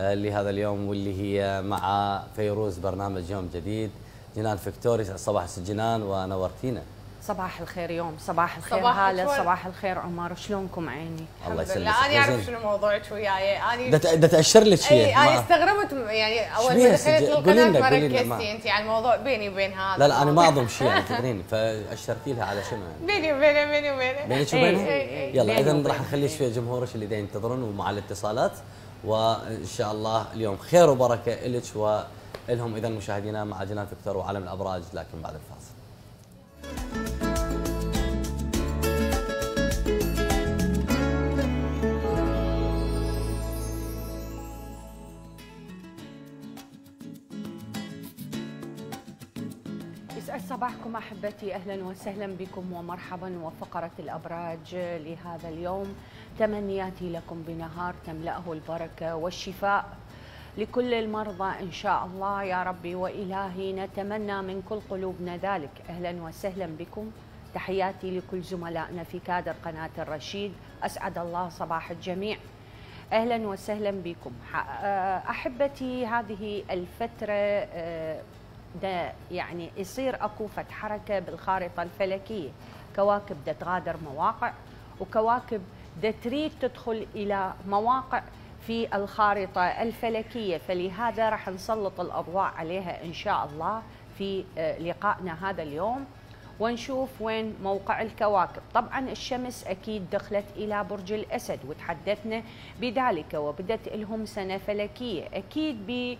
آه، لهذا اليوم واللي هي مع فيروز برنامج يوم جديد جنان فيكتوري صباح السجنان ونورتينا صباح الخير يوم صباح الخير صباح هالة الفل. صباح الخير عمر شلونكم عيني الله يسلمك أنا أعرف. شنو موضوعك وياي أنا تأشر لك شيء إي أنا استغربت يعني أول ما؟ دخلت القناة ما ركزتي أنت على الموضوع بيني وبين هذا لا لا أنا ما. أظن شيء يعني تدرين فأشرتي لها على شنو يعني بيني وبينه بيني وبينه بينك وبينها؟ يلا اذا وبينها. راح نخلي شوية جمهورك اللي دا ينتظرون ومع الإتصالات وان شاء الله اليوم خير وبركة لك ولهم إذا مشاهدينا مع جنان فيكتور وعالم الأبراج لكن بعد الفاصل. صباحكم أحبتي. أهلا وسهلا بكم ومرحبا وفقرة الأبراج لهذا اليوم. تمنياتي لكم بنهار تملأه البركة والشفاء لكل المرضى إن شاء الله. يا ربي وإلهي نتمنى من كل قلوبنا ذلك. أهلا وسهلا بكم. تحياتي لكل زملائنا في كادر قناة الرشيد. أسعد الله صباح الجميع. أهلا وسهلا بكم. آه، أحبتي هذه الفترة آه، ده يعني يصير أكو فت حركة بالخارطة الفلكية. كواكب ده تغادر مواقع وكواكب ده تريد تدخل إلى مواقع في الخارطة الفلكية. فلهذا راح نسلط الأضواء عليها إن شاء الله في آه، لقائنا هذا اليوم ونشوف وين موقع الكواكب. طبعا الشمس أكيد دخلت إلى برج الأسد وتحدثنا بذلك وبدت لهم سنة فلكية. أكيد ب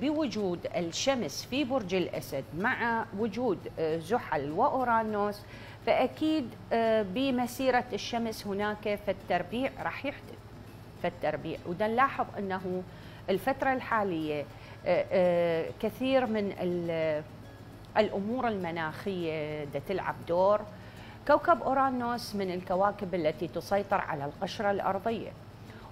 بوجود الشمس في برج الأسد مع وجود آه، زحل وأورانوس فأكيد آه، بمسيرة الشمس هناك فالتربيع راح يحدث. فالتربيع وده نلاحظ أنه الفترة الحالية آه، آه، كثير من ال- الأمور المناخية دا تلعب دور. كوكب أورانوس من الكواكب التي تسيطر على القشرة الأرضية.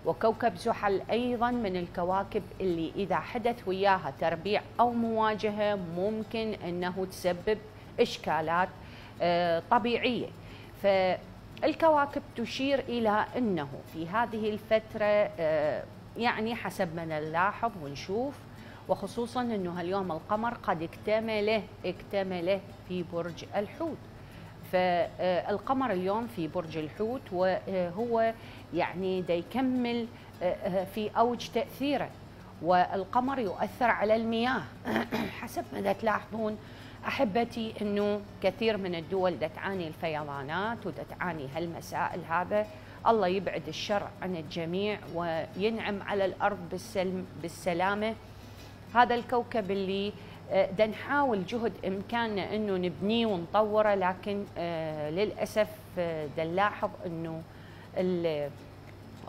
وكوكب زحل أيضا من الكواكب اللي إذا حدث وياها تربيع أو مواجهة ممكن إنه تسبب إشكالات آه، طبيعية. فالكواكب تشير إلى إنه في هذه الفترة آه، يعني حسب ما نلاحظ ونشوف وخصوصا إنه اليوم القمر قد اكتمل اكتمل في برج الحوت. فالقمر اليوم في برج الحوت وهو يعني دا يكمل في أوج تأثيره والقمر يؤثر على المياه. حسب ما تلاحظون أحبتي إنه كثير من الدول تعاني الفيضانات ودا تعاني هالمسائل هذا. الله يبعد الشر عن الجميع وينعم على الأرض بالسلم بالسلامة. هذا الكوكب اللي آه، دا نحاول جهد إمكاننا إنه نبنيه ونطوره لكن آه، للأسف آه، دا نلاحظ ال-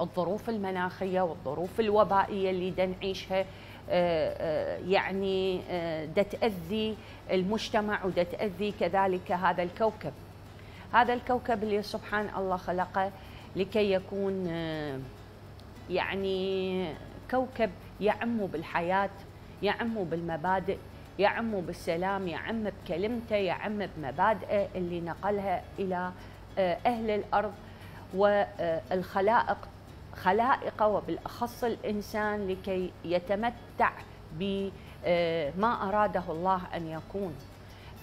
الظروف المناخية والظروف الوبائية اللي دا نعيشها يعني دا تأذي المجتمع ودا تأذي كذلك هذا الكوكب. هذا الكوكب اللي سبحان الله خلقه لكي يكون يعني كوكب يعم بالحياة يعم بالمبادئ يعم بالسلام يعم بكلمته يعم بمبادئه اللي نقلها إلى آه، أهل الأرض والخلائق خلائق وبالأخص الإنسان لكي يتمتع بما أراده الله أن يكون.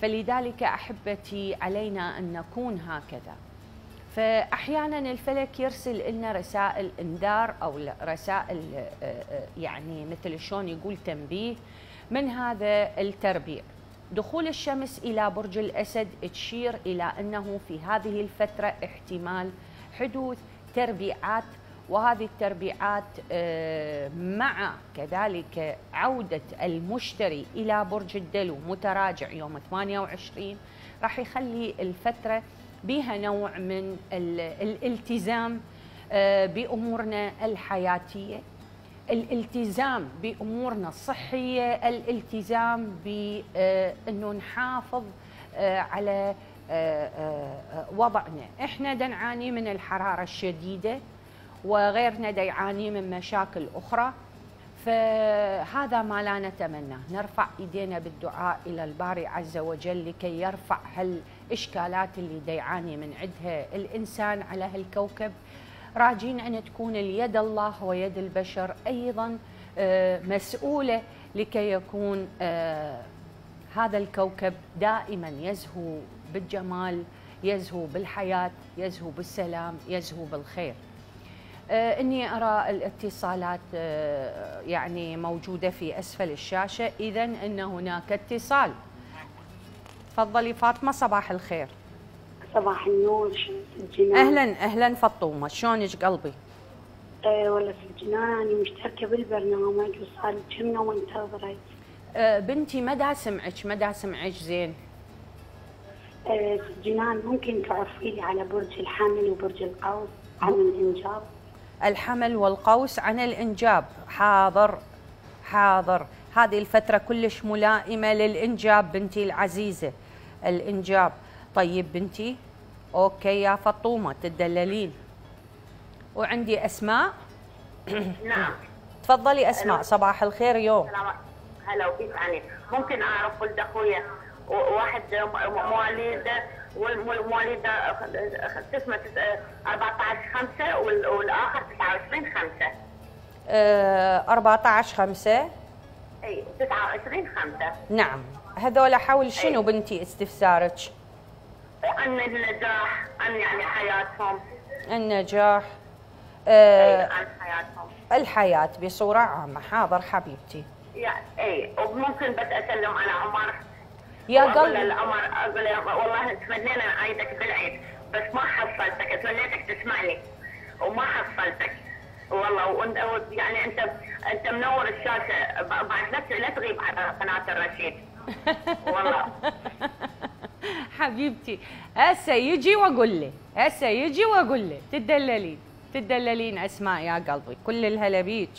فلذلك أحبتي علينا أن نكون هكذا. فأحيانا الفلك يرسل لنا رسائل إنذار أو ل- رسائل آه، آه، يعني مثل شلون يقول تنبيه. من هذا التربيع. دخول الشمس إلى برج الأسد تشير إلى أنه في هذه الفترة احتمال حدوث تربيعات وهذه التربيعات آه، مع كذلك عودة المشتري إلى برج الدلو متراجع يوم 28 راح يخلي الفترة بها نوع من ال- الالتزام آه، بأمورنا الحياتية. الالتزام بأمورنا الصحية الالتزام بانه نحافظ آه، على آه، آه، وضعنا. إحنا نعاني من الحرارة الشديدة وغيرنا يعاني من مشاكل أخرى. فهذا ما لا نتمناه نرفع إيدينا بالدعاء إلى الباري عز وجل لكي يرفع هالإشكالات اللي دا يعاني من عندها الإنسان على هالكوكب. راجين أن تكون اليد الله ويد البشر أيضا آه، مسؤولة لكي يكون آه، هذا الكوكب دائما يزهو بالجمال يزهو بالحياة يزهو بالسلام يزهو بالخير. آه، إني أرى الاتصالات يعني موجودة في أسفل الشاشة. اذا إن هناك اتصال. تفضلي فاطمة صباح الخير. صباح النور سجنان أهلا أهلا فطومة. شلونك قلبي؟ آه والله سجنان أنا مشتركة بالبرنامج وصار يوم منتظرة آه، بنتي مدى سمعك مدى سمعك زين؟ آه سجنان ممكن تعرفي لي على برج الحمل وبرج القوس عن الإنجاب؟ الحمل والقوس عن الإنجاب. حاضر حاضر. هذه الفترة كلش ملائمة للإنجاب بنتي العزيزة. الإنجاب. طيب بنتي. أوكي يا فطومه تدللين وعندي أسماء. نعم. تفضلي أسماء صباح الخير يوم. هلا وكيف يعني ممكن أعرف ولد أخويا؟ واحد مواليد وال- والمواليد اسمه 14 5 والآخر 29 5 آه 14 5 إي 29 5 نعم. هذول حول شنو بنتي استفسارك؟ عن النجاح عن يعني حياتهم؟ النجاح آه عن حياتهم؟ الحياة بصورة عامة. حاضر حبيبتي. يعني إي وممكن بس أسلم على عمر. يا قلبي. لعمر أقول له والله تمنينا نعيدك بالعيد بس ما حصلتك تمنيتك تسمعني. وما حصلتك. والله وأنت يعني أنت أنت منور الشاشة. بعد لا لا تغيب على قناة الرشيد. والله. حبيبتي هسه يجي وأقول له هسه يجي وأقول له تدللين تدللين أسماء يا قلبي كل الهلا بيك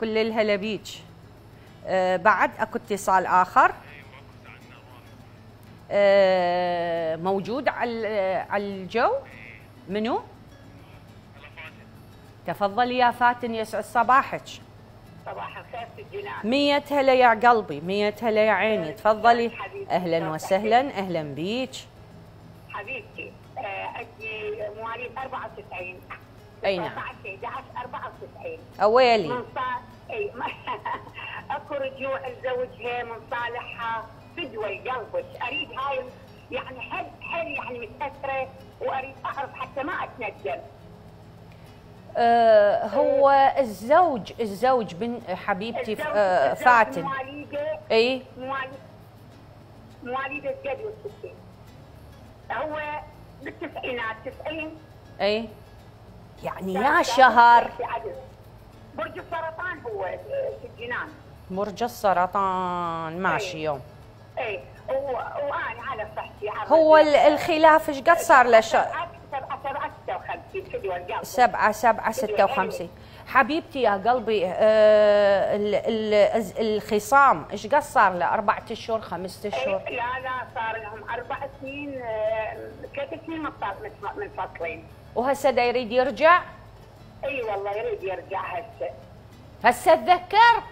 كل الهلا بيك. آه بعد أكو اتصال آخر. آه موجود على على الجو؟ منو؟ تفضلي يا فاتن يسعد صباحك. صباح الخير في الجنان. مية هلا يا قلبي مية هلا يا عيني تفضلي. حبيبتي. أهلا وسهلا. أهلا بيك. حبيبتي آه، أجي مواليد 94 أي نعم. 19 11 94 أويلي. من ما- أكو رجوع لزوجها من صالحها. فدوى قلبك أريد هاي يعني حل حل يعني متاثره وأريد أعرف حتى ما اتندم هو الزوج الزوج بن حبيبتي آه فاتن مواليده إي. مواليد الجد والستين. هو بالتسعينات 90 إي. يعني يا شهر. برج السرطان هو آه، في الجنان. برج السرطان ماشي أي. يوم. إي. وأنا على صحتي هو ال- الخلاف إيش قد صار له سبعة سبعة ستة وخمسين. حبيبتي يا قلبي آه ال- ال- الز- الخصام إيش قد صار له؟ أربعة أشهر خمسة أشهر؟ إيه، لا لا صار لهم أربع سنين آه، ثلاث سنين متص- مت- منفصلين وهسه دا يريد يرجع؟ إي والله يريد يرجع هسه. هسه تذكر؟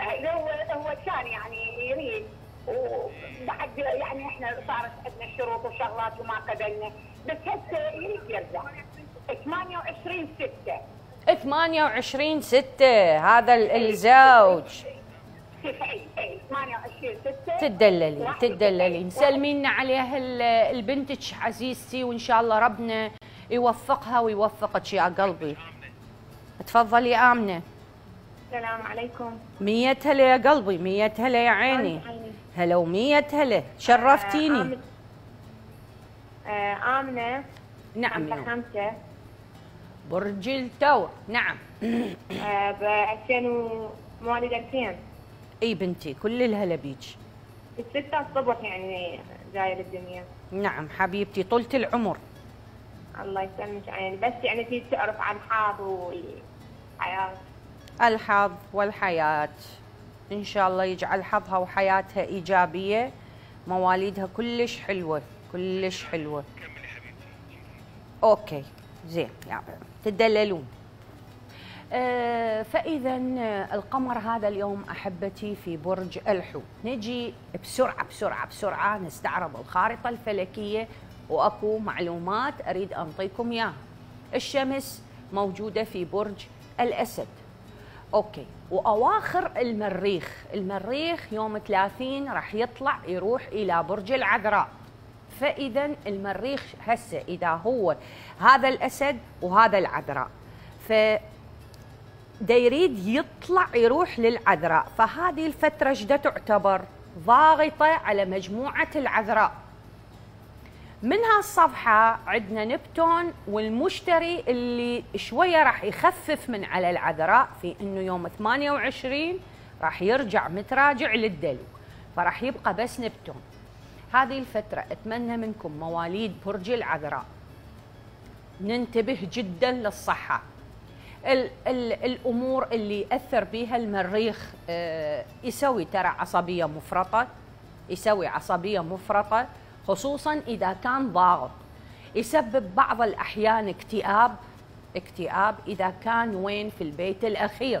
آه، هو هو كان يعني يريد وبعد يعني إحنا صارت عندنا شروط وشغلات وما قبلنا. بس هسه يريد يرجع 28 6 28 ستة هذا ال- الزوج. 90 اي 28 6 تدللي تدللي. مسلمين عليها ال- البنتك عزيزتي وإن شاء الله ربنا يوفقها ويوفقك يا قلبي. تفضلي آمنة. السلام عليكم. مية هلا يا قلبي مية هلا يا عيني. عيني. هلا ومية هلا شرفتيني. آه، آمنة. نعم. خمسة برج الثور نعم آه، ب 2000 و- مواليد 2000 إي بنتي كل الهلا بيج الستة الصبح يعني جاية للدنيا. نعم حبيبتي طولة العمر. الله يسلمك. يعني بس يعني في تعرف عن حاض والحياة. الحظ والحياة. إن شاء الله يجعل حظها وحياتها إيجابية مواليدها كلش حلوة. كلش حلوة. أوكي زين يا تدللون آه، فإذا القمر هذا اليوم أحبتي في برج الحوت نجي بسرعة بسرعة بسرعة نستعرض الخارطة الفلكية وأكو معلومات أريد أنطيكم إياها. الشمس موجودة في برج الأسد. أوكي وأواخر المريخ. المريخ يوم 30 راح يطلع يروح إلى برج العذراء. فإذا المريخ هسه إذا هو هذا الأسد وهذا العذراء. ف يريد يطلع يروح للعذراء. فهذه الفترة جدا تعتبر؟ ضاغطة على مجموعة العذراء. من هالصفحة عندنا نبتون والمشتري اللي شوية راح يخفف من على العذراء في إنه يوم 28 راح يرجع متراجع للدلو. فراح يبقى بس نبتون. هذه الفترة أتمنى منكم مواليد برج العذراء. ننتبه جدا للصحة. ال ال الأمور اللي اثر بها المريخ آه، يسوي ترى عصبية مفرطة يسوي عصبية مفرطة خصوصا إذا كان ضاغط. يسبب بعض الأحيان اكتئاب اكتئاب إذا كان وين في البيت الأخير.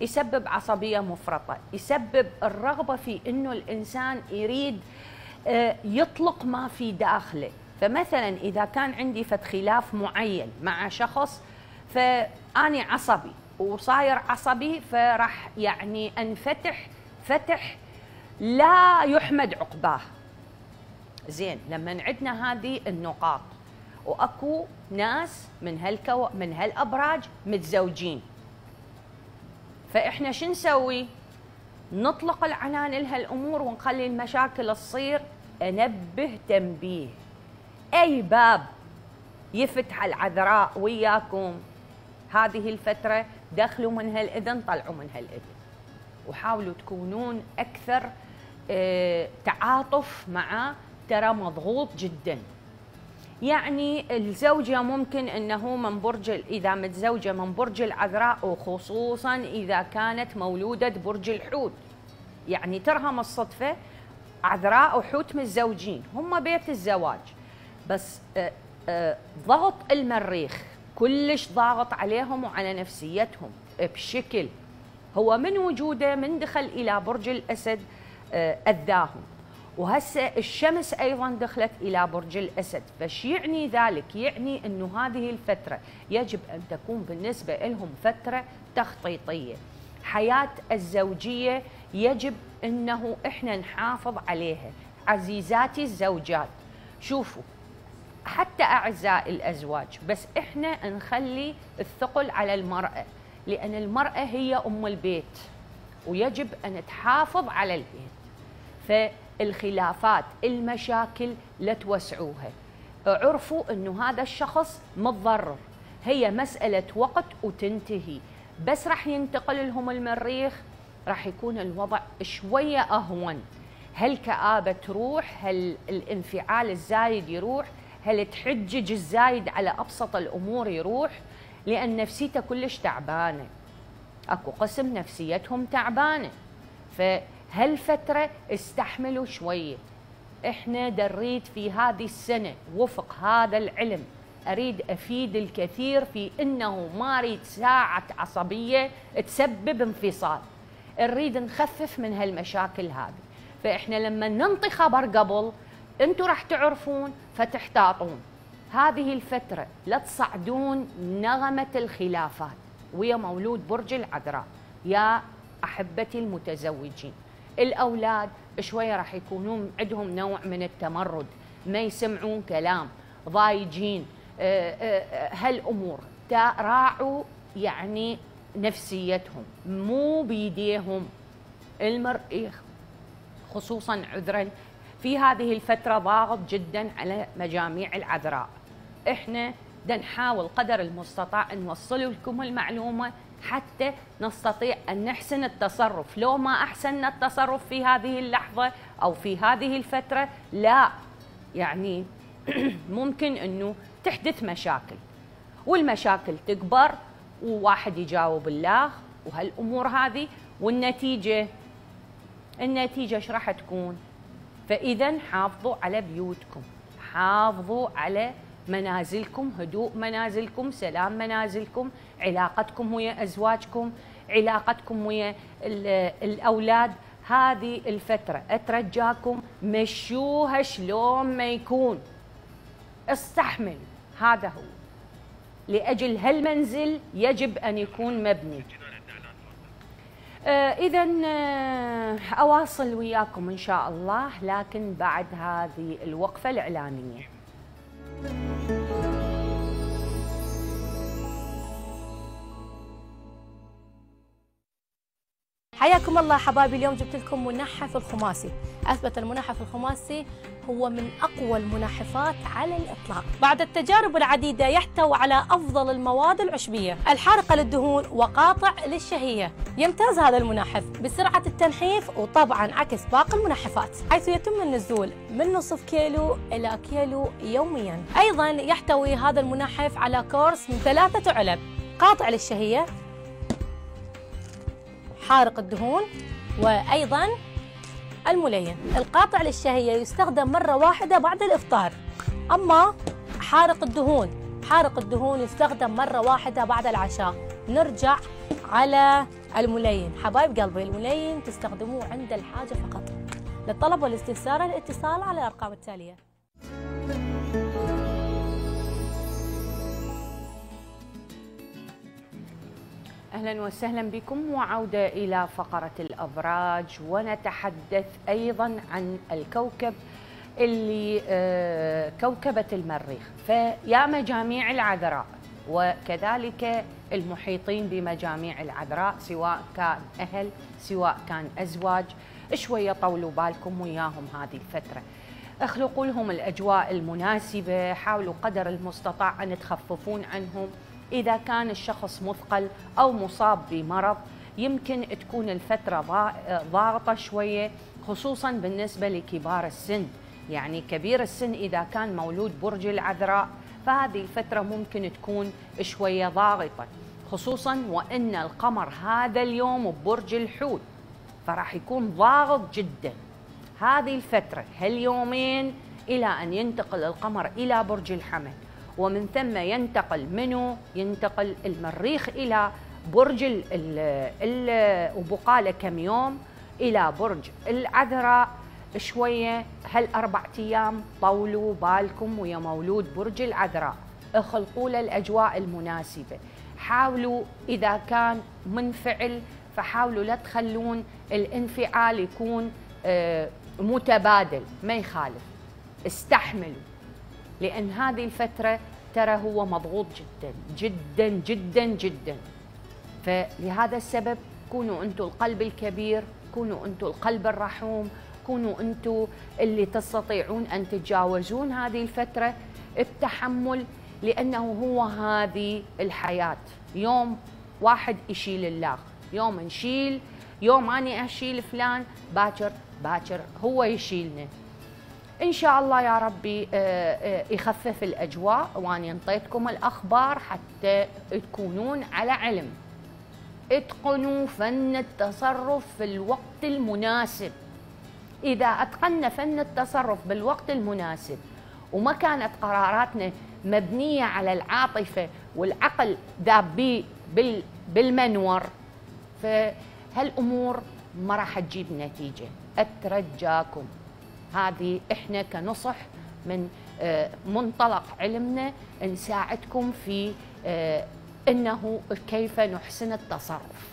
يسبب عصبية مفرطة. يسبب الرغبة في إنه الإنسان يريد آه، يطلق ما في داخله. فمثلا إذا كان عندي فد خلاف معين مع شخص فاني عصبي وصاير عصبي فراح يعني أنفتح فتح لا يحمد عقباه. زين لما عندنا هذه النقاط وأكو ناس من هالكو من هالأبراج متزوجين. فإحنا شو نسوي؟ نطلق العنان لهالامور ونخلي المشاكل تصير. أنبه تنبيه. أي باب يفتح العذراء وياكم. هذه الفترة دخلوا من هالإذن طلعوا من هالإذن. وحاولوا تكونون أكثر آه، تعاطف مع ترى مضغوط جدا. يعني الزوجة ممكن أنه من برج إذا متزوجة من برج العذراء وخصوصا إذا كانت مولودة برج الحوت. يعني ترهم الصدفة عذراء وحوت متزوجين هم بيت الزواج. بس آه، آه، ضغط المريخ كلش ضاغط عليهم وعلى نفسيتهم بشكل. هو من وجوده من دخل إلى برج الأسد آه، أذاهم. وهسه الشمس أيضا دخلت إلى برج الأسد فش يعني ذلك يعني إنه هذه الفترة يجب أن تكون بالنسبة لهم فترة تخطيطية. حياة الزوجية يجب إنه إحنا نحافظ عليها. عزيزاتي الزوجات شوفوا حتى أعزاء الأزواج بس إحنا نخلي الثقل على المرأة لأن المرأة هي أم البيت ويجب أن تحافظ على البيت. فالخلافات المشاكل لا توسعوها. عرفوا إنه هذا الشخص متضرر. هي مسألة وقت وتنتهي. بس راح ينتقل لهم المريخ راح يكون الوضع شوية أهون. هل كآبة تروح؟ هل الانفعال الزايد يروح؟ هل تحجج الزايد على أبسط الأمور يروح؟ لأن نفسيته كلش تعبانة. أكو قسم نفسيتهم تعبانة. فهالفتره استحملوا شوية إحنا دريت في هذه السنة وفق هذا العلم. أريد أفيد الكثير في إنه ما أريد ساعة عصبية تسبب انفصال. نريد نخفف من هالمشاكل هذه. فإحنا لما ننطي خبر قبل أنتم راح تعرفون فتحتاطون. هذه الفترة لا تصعدون نغمة الخلافات. ويا مولود برج العذراء يا أحبتي المتزوجين. الأولاد شوية راح يكونون عندهم نوع من التمرد ما يسمعون كلام ضايجين. آه، آه، هالأمور راعوا يعني نفسيتهم مو بيديهم. المرئيخ خصوصا عذرا في هذه الفترة ضاغط جدا على مجاميع العذراء. إحنا نحاول قدر المستطاع نوصل لكم المعلومة حتى نستطيع أن نحسن التصرف. لو ما أحسننا التصرف في هذه اللحظة أو في هذه الفترة لا. يعني ممكن إنه تحدث مشاكل. والمشاكل تكبر وواحد يجاوب الله وهالأمور هذه والنتيجة النتيجة إيش راح تكون؟ فإذا حافظوا على بيوتكم. حافظوا على منازلكم هدوء منازلكم سلام منازلكم علاقتكم ويا أزواجكم علاقتكم ويا الأولاد. هذه الفترة أترجاكم مشوها شلون ما يكون. استحمل. هذا هو. لأجل هالمنزل يجب أن يكون مبني. آه إذا آه أواصل وياكم إن شاء الله لكن بعد هذه الوقفة الإعلانية حياكم الله حبايبي اليوم جبت لكم منحف الخماسي. أثبت المنحف الخماسي هو من أقوى المنحفات على الإطلاق. بعد التجارب العديدة يحتوي على أفضل المواد العشبية. الحارقة للدهون وقاطع للشهية. يمتاز هذا المنحف بسرعة التنحيف وطبعا عكس باقي المنحفات حيث يتم النزول من نصف كيلو إلى كيلو يوميا. أيضا يحتوي هذا المنحف على كورس من ثلاثة علب قاطع للشهية حارق الدهون وأيضا الملين. القاطع للشهية يستخدم مرة واحدة بعد الإفطار. أما حارق الدهون حارق الدهون يستخدم مرة واحدة بعد العشاء. نرجع على الملين. حبايب قلبي الملين تستخدموه عند الحاجة فقط. للطلب والاستفسار الاتصال على الأرقام التالية. أهلا وسهلا بكم وعودة إلى فقرة الابراج ونتحدث أيضا عن الكوكب اللي آه، كوكبة المريخ. فيا مجاميع العذراء وكذلك المحيطين بمجاميع العذراء سواء كان أهل سواء كان أزواج شوية طولوا بالكم وياهم هذه الفترة. اخلقوا لهم الأجواء المناسبة حاولوا قدر المستطاع أن تخففون عنهم. إذا كان الشخص مثقل أو مصاب بمرض يمكن تكون الفترة ضاغطة شوية خصوصا بالنسبة لكبار السن. يعني كبير السن إذا كان مولود برج العذراء فهذه الفترة ممكن تكون شوية ضاغطة خصوصا وأن القمر هذا اليوم ببرج الحوت فراح يكون ضاغط جدا. هذه الفترة هاليومين إلى أن ينتقل القمر إلى برج الحمل. ومن ثم ينتقل منه ينتقل المريخ إلى برج ال ال وبقاله كم يوم إلى برج العذراء. شوية هالأربع أيام طولوا بالكم ويا مولود برج العذراء. اخلقوا له الأجواء المناسبة. حاولوا إذا كان منفعل فحاولوا لا تخلون الانفعال يكون آه، متبادل ما يخالف. استحملوا. لأن هذه الفترة ترى هو مضغوط جدا جدا جدا جدا. فلهذا السبب كونوا أنتم القلب الكبير كونوا أنتم القلب الرحوم كونوا أنتم اللي تستطيعون أن تتجاوزون هذه الفترة بتحمل لأنه هو هذه الحياة. يوم واحد يشيل الله يوم نشيل يوم أنا أشيل فلان باكر باكر هو يشيلنا إن شاء الله يا ربي آه، آه، يخفف الأجواء وأنا أنطيتكم الأخبار حتى تكونون على علم. اتقنوا فن التصرف في الوقت المناسب. إذا اتقنا فن التصرف بالوقت المناسب وما كانت قراراتنا مبنية على العاطفة والعقل ذاب بالمنور فهالأمور ما راح تجيب نتيجة. أترجاكم. هذه إحنا كنصح من آه، منطلق علمنا نساعدكم في آه، إنه كيف نحسن التصرف.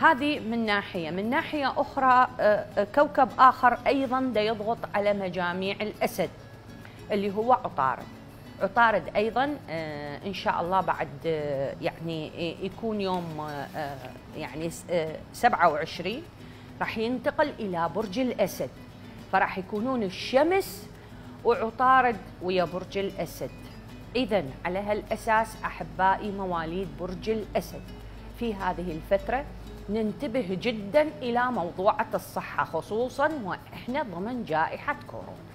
هذه من ناحية. من ناحية أخرى آه، كوكب آخر أيضا دا يضغط على مجاميع الأسد اللي هو عطارد. عطارد أيضا إن شاء الله بعد يعني يكون يوم يعني 27 راح ينتقل إلى برج الأسد فراح يكونون الشمس وعطارد ويا برج الأسد إذا على هالأساس أحبائي مواليد برج الأسد في هذه الفترة ننتبه جدا إلى موضوعة الصحة خصوصا وإحنا ضمن جائحة كورونا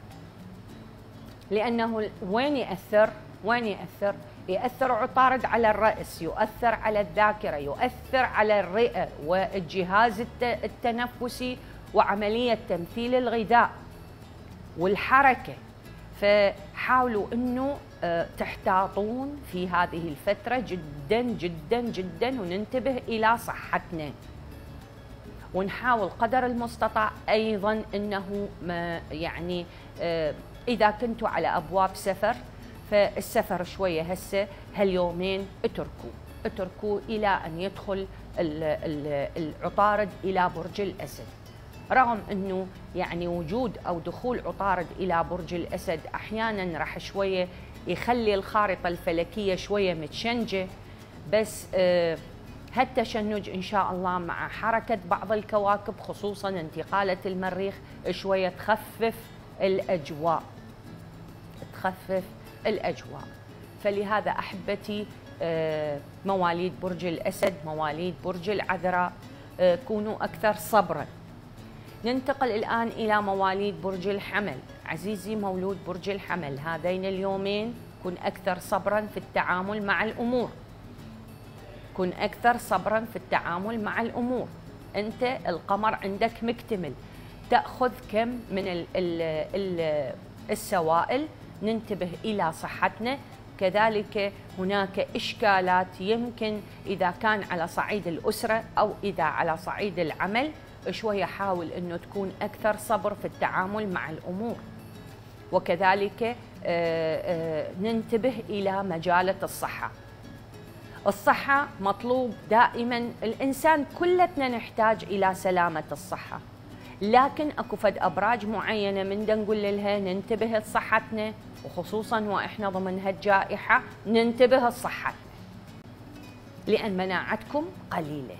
لأنه وين يأثر؟ وين يأثر؟ يأثر عطارد على الرأس يؤثر على الذاكرة يؤثر على الرئة والجهاز التنفسي وعملية تمثيل الغذاء والحركة. فحاولوا أنه آه، تحتاطون في هذه الفترة جدا جدا جدا وننتبه إلى صحتنا. ونحاول قدر المستطاع أيضا أنه ما يعني آه، إذا كنتوا على أبواب سفر فالسفر شوية هسه هاليومين اتركوا اتركوا إلى أن يدخل ال- ال- العطارد إلى برج الأسد. رغم إنه يعني وجود أو دخول عطارد إلى برج الأسد أحيانا راح شوية يخلي الخارطة الفلكية شوية متشنجة بس آه هالتشنج إن شاء الله مع حركة بعض الكواكب خصوصا انتقالة المريخ شوية تخفف الأجواء. تخفف الأجواء. فلهذا أحبتي آه، مواليد برج الأسد مواليد برج العذراء آه، كونوا أكثر صبرا. ننتقل الآن إلى مواليد برج الحمل. عزيزي مولود برج الحمل هذين اليومين كن أكثر صبرا في التعامل مع الأمور. كن أكثر صبرا في التعامل مع الأمور. أنت القمر عندك مكتمل. تأخذ كم من ال ال ال السوائل ننتبه إلى صحتنا. كذلك هناك إشكالات يمكن إذا كان على صعيد الأسرة أو إذا على صعيد العمل. شوية حاول إنه تكون أكثر صبر في التعامل مع الأمور. وكذلك آه، آه، ننتبه إلى مجاله الصحة. الصحة مطلوب دائما. الإنسان كلتنا نحتاج إلى سلامة الصحة. لكن أكو فد أبراج معينة من نقول لها ننتبه لصحتنا وخصوصا وإحنا ضمن هالجائحة ننتبه لصحتنا. لأن مناعتكم قليلة.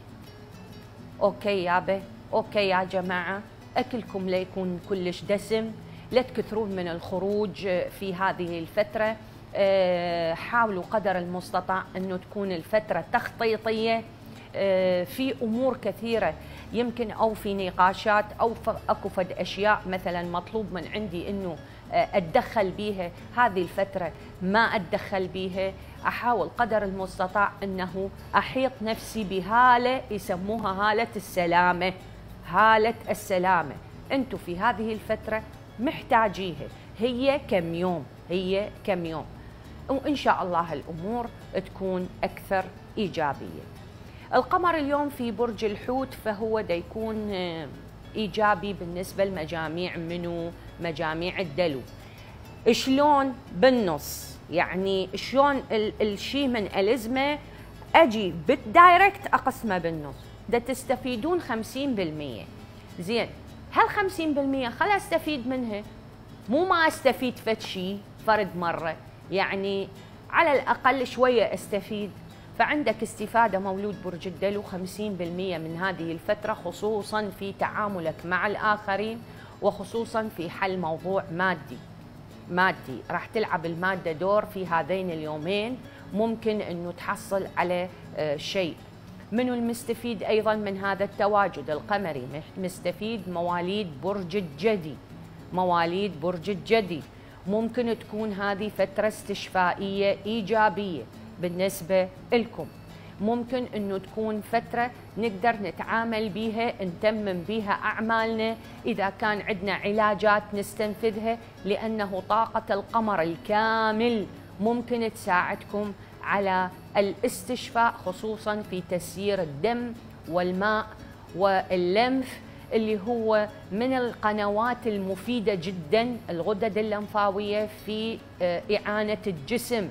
أوكي يابا أوكي يا جماعة أكلكم لا يكون كلش دسم لا تكثرون من الخروج في هذه الفترة. آه، حاولوا قدر المستطاع أنه تكون الفترة تخطيطية. آه، في أمور كثيرة يمكن أو في نقاشات أو ف- أكو فد أشياء مثلا مطلوب من عندي أنه آه، أتدخل بيها. هذه الفترة ما أتدخل بيها. أحاول قدر المستطاع أنه أحيط نفسي بهالة يسموها هالة السلامة. هالة السلامة. أنتم في هذه الفترة محتاجيها. هي كم يوم؟ هي كم يوم. وإن شاء الله الأمور تكون أكثر إيجابية. القمر اليوم في برج الحوت فهو دا يكون آه، إيجابي بالنسبة لمجاميع منو؟ مجاميع الدلو. شلون بالنص؟ يعني شلون ال- الشيء من الازمه أجي بالدايركت أقسمه بالنص. ده تستفيدون 50% زين هل 50% خل أستفيد منها؟ مو ما أستفيد فد شيء فرد مرة. يعني على الأقل شوية أستفيد. فعندك استفادة مولود برج الدلو 50% من هذه الفترة خصوصا في تعاملك مع الآخرين وخصوصا في حل موضوع مادي. مادي. راح تلعب المادة دور في هذين اليومين. ممكن أنه تحصل على آه، شيء. منو المستفيد أيضا من هذا التواجد القمري؟ مستفيد مواليد برج الجدي. مواليد برج الجدي. ممكن تكون هذه فترة استشفائية إيجابية. بالنسبة لكم ممكن إنه تكون فترة نقدر نتعامل بيها نتمم بيها أعمالنا إذا كان عندنا علاجات نستنفذها لأنه طاقة القمر الكامل ممكن تساعدكم على الاستشفاء خصوصا في تسيير الدم والماء واللمف اللي هو من القنوات المفيدة جدا الغدد اللمفاوية في آه، إعانة الجسم.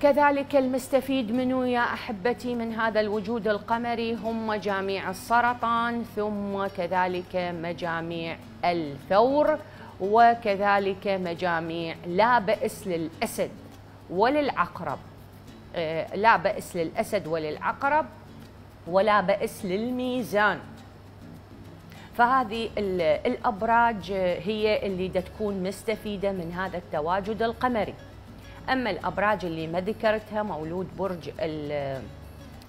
كذلك المستفيد منه يا أحبتي من هذا الوجود القمري هم مجاميع السرطان ثم كذلك مجاميع الثور وكذلك مجاميع لا بأس للأسد وللعقرب. آه، لا بأس للأسد وللعقرب ولا بأس للميزان. فهذه ال- الأبراج هي اللي تكون مستفيدة من هذا التواجد القمري. أما الأبراج اللي ما ذكرتها مولود برج ال-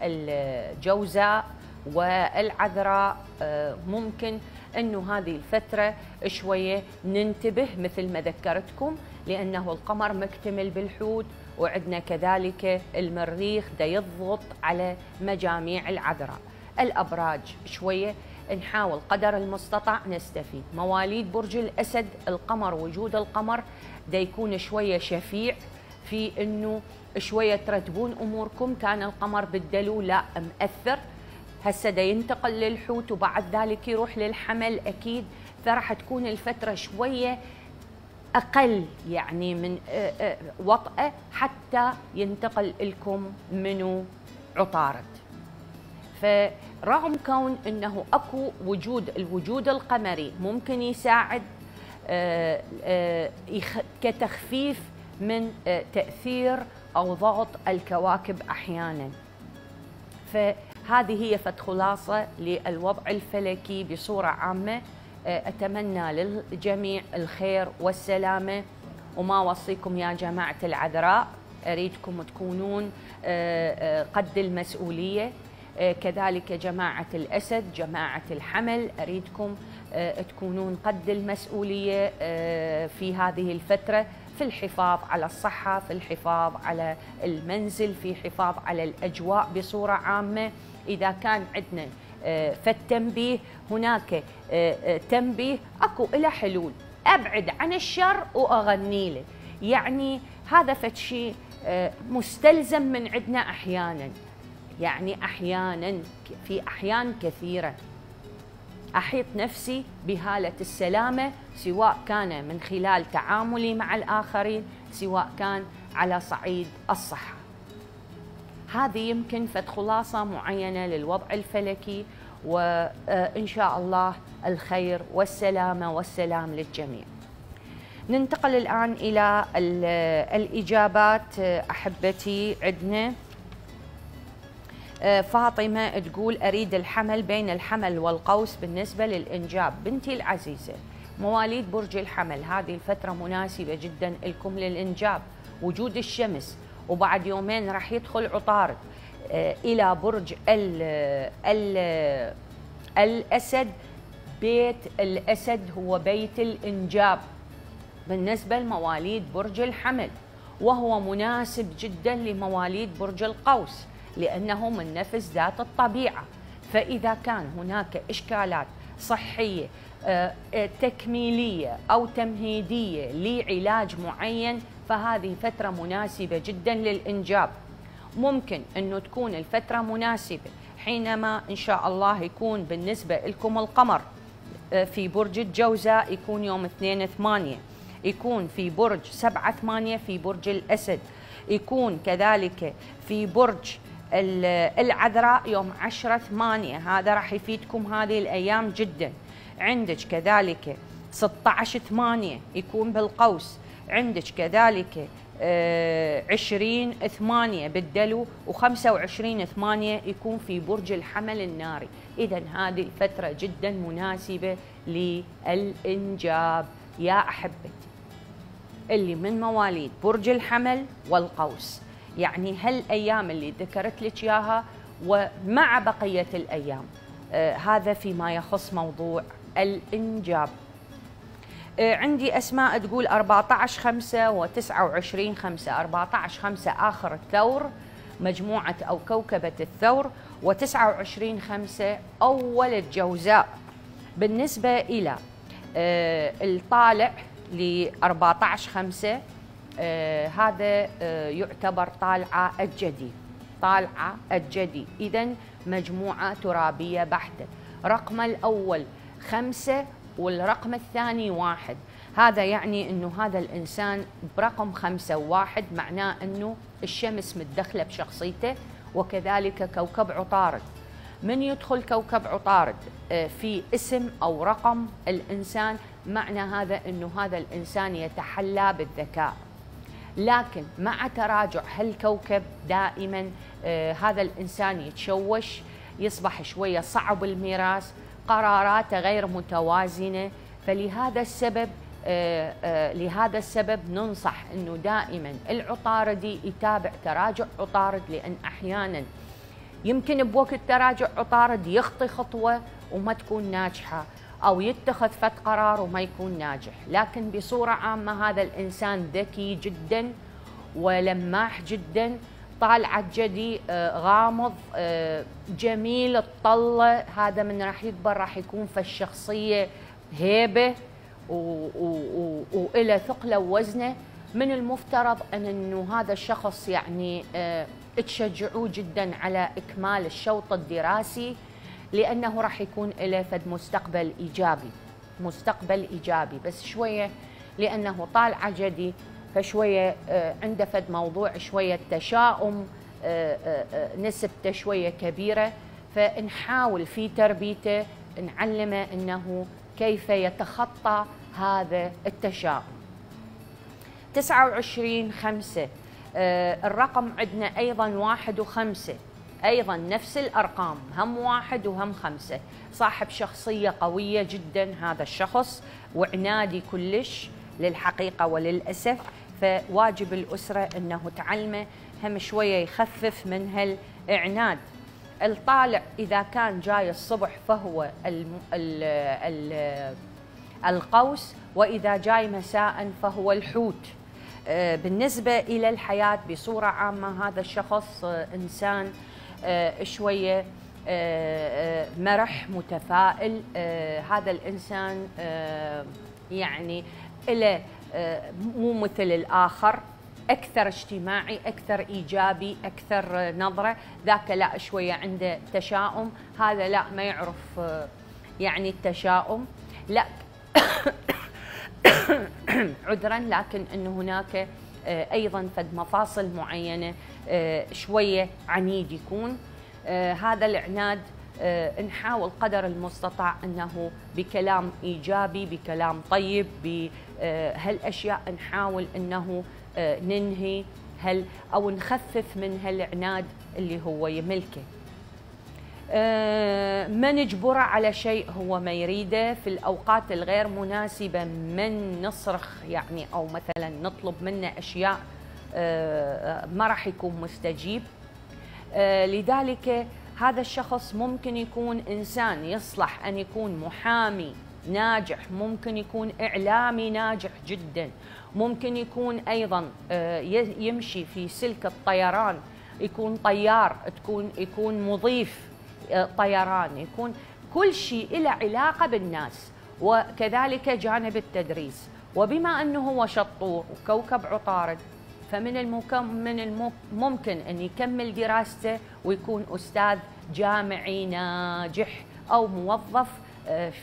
الجوزاء والعذراء آه، ممكن أنه هذه الفترة شوية ننتبه مثل ما ذكرتكم لأنه القمر مكتمل بالحوت وعندنا كذلك المريخ دا يضغط على مجاميع العذراء. الأبراج شوية نحاول قدر المستطاع نستفيد. مواليد برج الأسد القمر وجود القمر دا يكون شوية شفيع في أنه شوية ترتبون أموركم. كان القمر بالدلو لا مأثر. هسه دا ينتقل للحوت وبعد ذلك يروح للحمل أكيد. فراح تكون الفترة شوية أقل يعني من آه، آه، وطأة حتى ينتقل لكم منو؟ عطارد. فرغم كون إنه أكو وجود الوجود القمري ممكن يساعد آه، كتخفيف من آه، تأثير أو ضغط الكواكب أحيانا. فهذه هي فت خلاصه للوضع الفلكي بصورة عامة. آه، أتمنى للجميع الخير والسلامة. وما أوصيكم يا جماعة العذراء أريدكم تكونون آه، قد المسؤولية. كذلك جماعة الأسد جماعة الحمل أريدكم آه، تكونون قد المسؤولية آه، في هذه الفترة. في الحفاظ على الصحة في الحفاظ على المنزل في حفاظ على الأجواء بصورة عامة. إذا كان عندنا آه، فالتنبيه هناك آه، آه، تنبيه أكو له حلول. أبعد عن الشر وأغني له. يعني هذا آه، مستلزم من عندنا أحيانا. يعني أحيانا في أحيان كثيرة. أحيط نفسي بهالة السلامة سواء كان من خلال تعاملي مع الآخرين سواء كان على صعيد الصحة هذه يمكن فد خلاصة معينة للوضع الفلكي وإن شاء الله الخير والسلامة والسلام للجميع. ننتقل الآن إلى ال- الإجابات أحبتي عندنا فاطمة تقول أريد الحمل بين الحمل والقوس بالنسبة للإنجاب. بنتي العزيزة مواليد برج الحمل هذه الفترة مناسبة جدا لكم للإنجاب. وجود الشمس وبعد يومين راح يدخل عطارد آه، إلى برج ال ال الاسد بيت الأسد هو بيت الإنجاب بالنسبة لمواليد برج الحمل وهو مناسب جدا لمواليد برج القوس. لأنه من نفس ذات الطبيعة. فإذا كان هناك إشكالات صحية آه، آه، تكميلية أو تمهيدية لعلاج معين فهذه فترة مناسبة جدا للإنجاب. ممكن انه تكون الفترة مناسبة حينما إن شاء الله يكون بالنسبة لكم القمر آه، في برج الجوزاء يكون يوم 2 8 يكون في برج 7 8 في برج الأسد. يكون كذلك في برج العذراء يوم 10 8 هذا راح يفيدكم هذه الأيام جدا. عندك كذلك 16 8 يكون بالقوس. عندك كذلك آه، 20 8 بالدلو و25 8 يكون في برج الحمل الناري. اذا هذه الفترة جدا مناسبة للإنجاب. يا أحبتي اللي من مواليد برج الحمل والقوس. يعني هالأيام اللي ذكرت لك إياها ومع بقية الأيام. آه هذا فيما يخص موضوع الإنجاب. آه، عندي أسماء تقول 14 5 و29 5 14 5 آخر الثور مجموعة أو كوكبة الثور و29 5 أول الجوزاء. بالنسبة إلى آه، الطالع ل 14 5 آه، هذا آه، يعتبر طالعة الجدي. طالعة الجدي. اذا مجموعة ترابية بحتة. رقم الأول خمسة والرقم الثاني واحد. هذا يعني إنه هذا الإنسان برقم خمسة وواحد معناه إنه الشمس متدخلة بشخصيته وكذلك كوكب عطارد. من يدخل كوكب عطارد؟ آه، في اسم أو رقم الإنسان. معنى هذا إنه هذا الإنسان يتحلى بالذكاء. لكن مع تراجع هالكوكب دائما آه هذا الإنسان يتشوش يصبح شوية صعب الميراث قراراته غير متوازنة. فلهذا السبب آه آه لهذا السبب ننصح إنه دائما العطاردي يتابع تراجع عطارد لأن أحيانا يمكن بوقت تراجع عطارد يخطي خطوة وما تكون ناجحة. أو يتخذ فت قرار وما يكون ناجح. لكن بصورة عامة هذا الإنسان ذكي جدا ولماح جدا طالعة جدي آه، غامض آه، جميل الطلة. هذا من راح يكبر راح يكون في الشخصية هيبة وإلى ثقلة ووزنة. من المفترض أن أنه هذا الشخص يعني آه، تشجعوه جدا على إكمال الشوط الدراسي. لأنه راح يكون له فد مستقبل إيجابي. مستقبل إيجابي. بس شوية لأنه طالعه جدي فشوية آه، عنده فد موضوع شوية تشاؤم آه، آه، نسبته شوية كبيرة. فنحاول في تربيته نعلمه إنه كيف يتخطى هذا التشاؤم. 29 5 الرقم عندنا أيضا واحد وخمسة. أيضا نفس الأرقام هم واحد وهم خمسة. صاحب شخصية قوية جدا هذا الشخص وعنادي كلش للحقيقة وللأسف. فواجب الأسرة إنه تعلمه هم شوية يخفف من هالعناد الطالع إذا كان جاي الصبح فهو الم... ال... ال... القوس وإذا جاي مساء فهو الحوت. آه، بالنسبة إلى الحياة بصورة عامة هذا الشخص آه، إنسان آه، شوية مرح متفائل. هذا الإنسان يعني له مو مثل الآخر. أكثر اجتماعي أكثر إيجابي أكثر نظرة. ذاك لا شوية عنده تشاؤم. هذا لا ما يعرف يعني التشاؤم. لا عذرا لكن انه هناك أيضا فد مفاصل معينة. شوية عنيد يكون. هذا العناد نحاول قدر المستطاع إنه بكلام إيجابي بكلام طيب بهالاشياء نحاول إنه ننهي هل أو نخفف من هالعناد اللي هو يملكه. ما نجبره على شيء هو ما يريده. في الأوقات الغير مناسبة من نصرخ يعني أو مثلا نطلب منه أشياء ما راح يكون مستجيب. لذلك هذا الشخص ممكن يكون إنسان يصلح أن يكون محامي ناجح ممكن يكون إعلامي ناجح جدا ممكن يكون أيضا يمشي في سلك الطيران يكون طيار تكون يكون مضيف طيران يكون كل شيء له علاقة بالناس وكذلك جانب التدريس. وبما أنه هو شطور وكوكب عطارد فمن من الممكن أن يكمل دراسته ويكون أستاذ جامعي ناجح أو موظف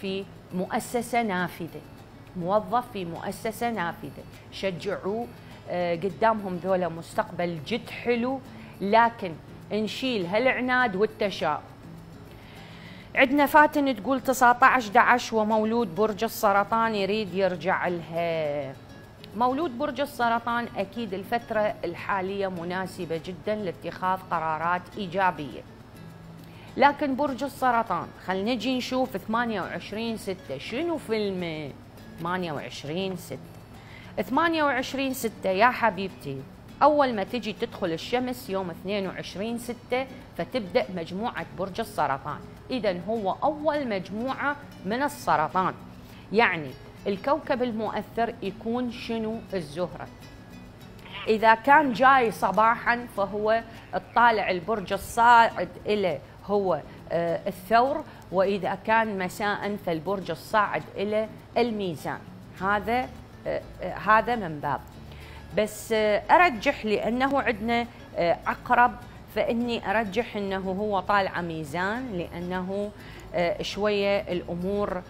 في مؤسسة نافذة. موظف في مؤسسة نافذة. شجعوه قدامهم ذولا مستقبل جد حلو لكن نشيل هالعناد والتشاؤم. عندنا فاتن تقول 19 11 ومولود برج السرطان يريد يرجع لها. مولود برج السرطان أكيد الفترة الحالية مناسبة جدا لاتخاذ قرارات إيجابية. لكن برج السرطان خلينا نجي نشوف 28 6 شنو فيلم 28 6 28 6 يا حبيبتي. أول ما تجي تدخل الشمس يوم 22 6 فتبدأ مجموعة برج السرطان. إذا هو أول مجموعة من السرطان. يعني الكوكب المؤثر يكون شنو؟ الزهرة. إذا كان جاي صباحا فهو الطالع البرج الصاعد إلى هو الثور وإذا كان مساء فالبرج الصاعد إلى الميزان. هذا هذا من باب. بس أرجح لأنه عندنا عقرب فإني أرجح إنه هو طالع ميزان لأنه شوية الأمور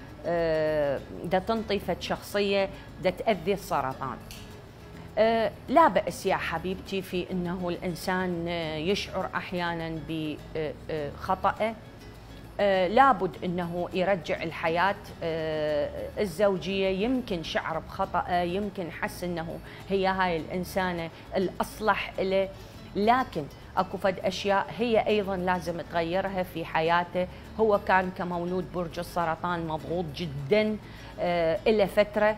دا تنطي فد شخصية دا تأذي السرطان. لا بأس يا حبيبتي في إنه الإنسان يشعر أحيانا بخطأه لابد إنه يرجع الحياة الزوجية. يمكن شعر بخطأه يمكن حس إنه هي هاي الإنسانة الأصلح له. لكن أكو فد أشياء هي أيضا لازم تغيرها في حياته. هو كان كمولود برج السرطان مضغوط جدا إلى فترة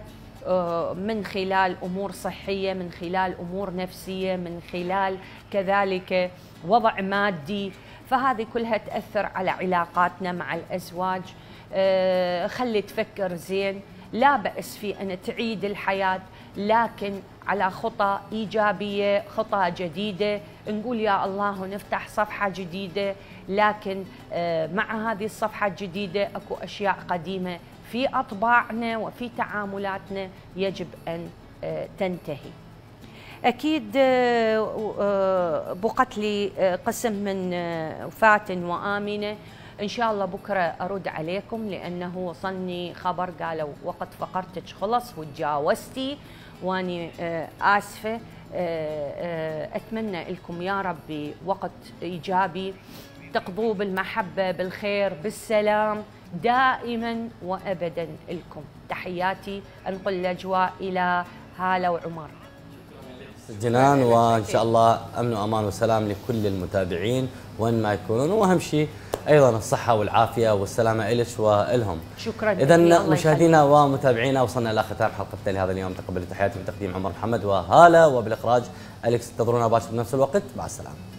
من خلال أمور صحية من خلال أمور نفسية من خلال كذلك وضع مادي. فهذه كلها تأثر على علاقاتنا مع الأزواج. أه خلي تفكر زين. لا بأس في أن تعيد الحياة. لكن على خطى إيجابية خطى جديدة. نقول يا الله ونفتح صفحة جديدة لكن أه مع هذه الصفحة الجديدة أكو أشياء قديمة. في أطباعنا وفي تعاملاتنا يجب أن أه تنتهي. أكيد بقت لي قسم من فاتن وآمنة. إن شاء الله بكرة أرد عليكم لأنه وصلني خبر قالوا وقت فقرتك خلص وتجاوزتي. وأني آه، آسفة آه، آه، أتمنى لكم يا ربي وقت إيجابي تقضوه بالمحبة بالخير بالسلام دائما وابدا لكم. تحياتي أنقل الأجواء إلى هالة وعمر. جنان وإن شاء الله أمن وأمان وسلام لكل المتابعين. وين ما يكونون. وأهم شيء أيضا الصحة والعافية والسلامة إلك وإلهم. شكرا اذا لك، مشاهدينا ومتابعينا وصلنا إلى ختام حلقتنا لهذا اليوم تقبلوا تحياتي بتقديم عمر محمد. وهاله وبالإخراج أليكس. انتظرونا باكر بنفس الوقت. مع السلامة.